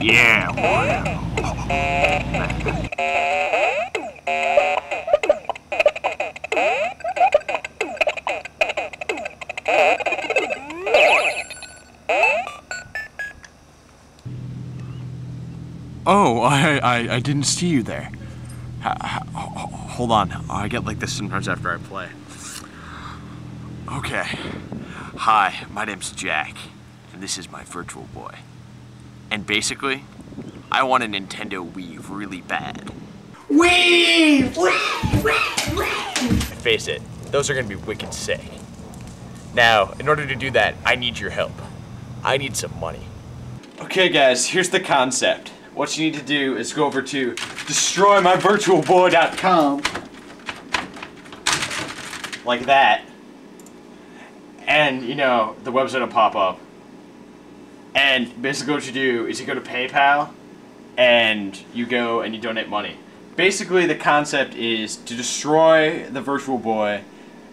Yeah. oh, I, I, I didn't see you there. Hold on, I get like this sometimes after I play. Okay. Hi, my name's Jack, and this is my virtual boy. And basically, I want a Nintendo Wii really bad. Wee! Wee! Wee! Wee! Face it, those are gonna be wicked sick. Now, in order to do that, I need your help. I need some money. Okay, guys, here's the concept. What you need to do is go over to destroymyvirtualboy.com like that. And, you know, the website will pop up. And basically what you do is you go to PayPal and you go and you donate money. Basically the concept is to destroy the virtual boy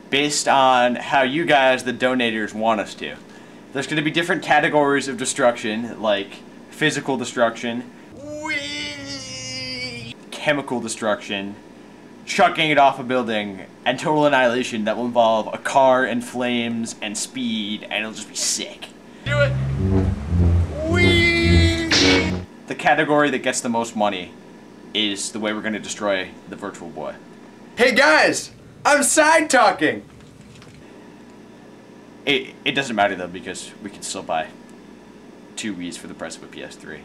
based on how you guys, the donators, want us to. There's going to be different categories of destruction, like physical destruction, chemical destruction, chucking it off a building, and total annihilation that will involve a car and flames and speed, and it'll just be sick. Do it! Category that gets the most money is the way we're going to destroy the virtual boy. Hey guys! I'm side talking! It, it doesn't matter though because we can still buy two Wii's for the price of a PS3.